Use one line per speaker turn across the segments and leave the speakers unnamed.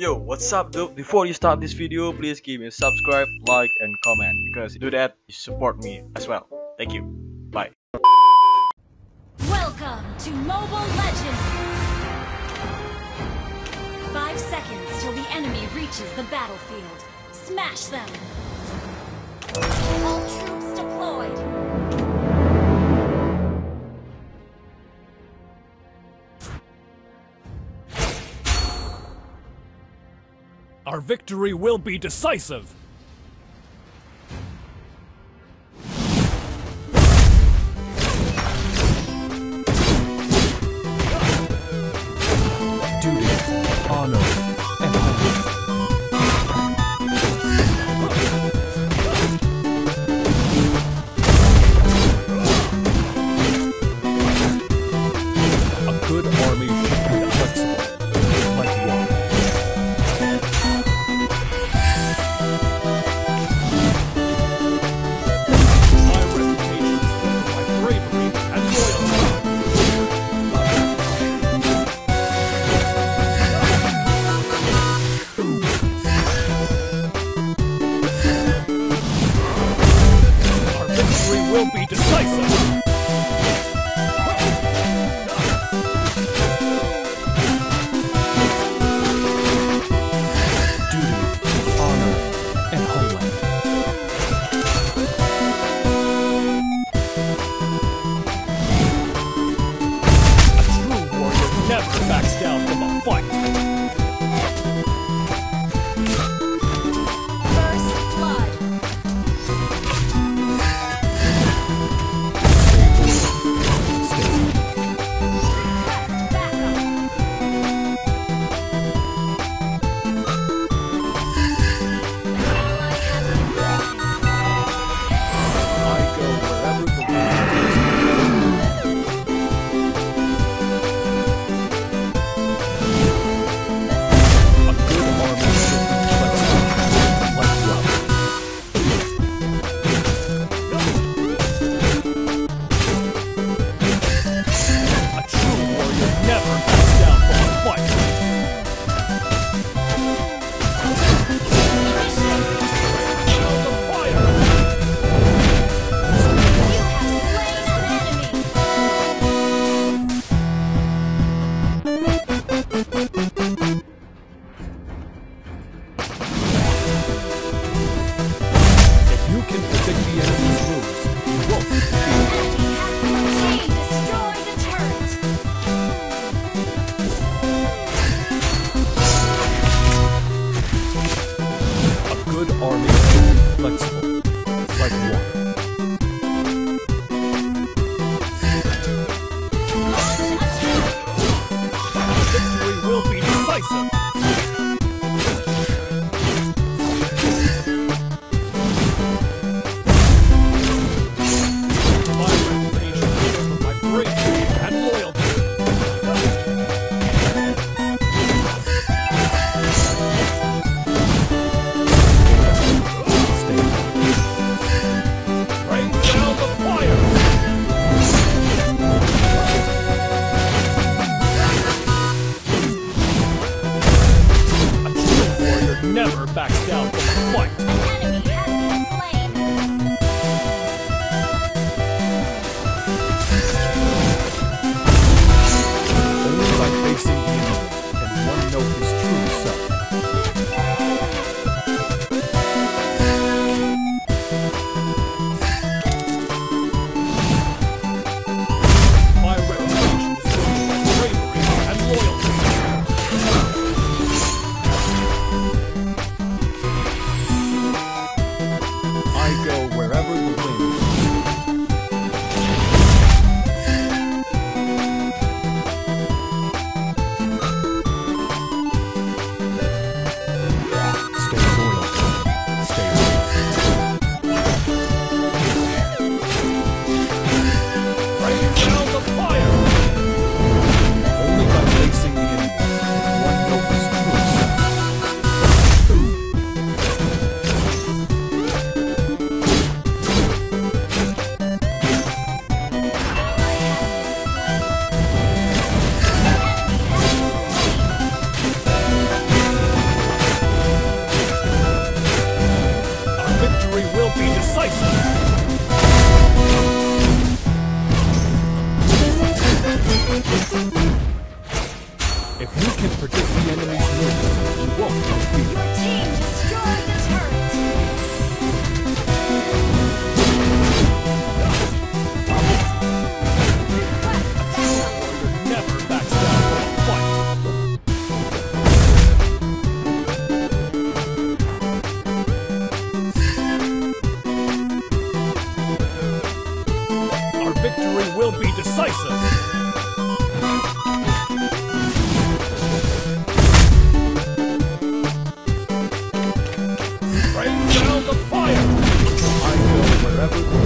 Yo, what's up dude? Before you start this video, please give me a subscribe, like, and comment because do that, you support me as well. Thank you. Bye.
Welcome to Mobile Legends! Five seconds till the enemy reaches the battlefield. Smash them!
Our victory will be decisive! Go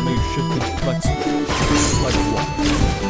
armor should be flexible, like water.